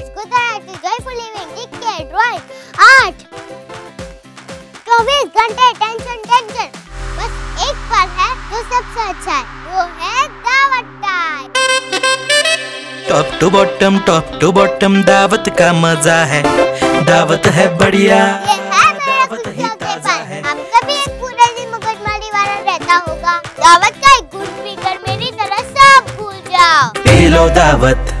Point तो art. चौबीस घंटे टेंशन टेंशन बस एक पल है जो सबसे अच्छा है वो है दावत time top to bottom top to bottom दावत का मज़ा है। दावत है बढ़िया ये है मेरा दावत पल। कभी एक पूरा दिन वाला रहता होगा। दावत का एक गुड स्पीकर मेरी तरह सब भूल जाओ। पी दावत।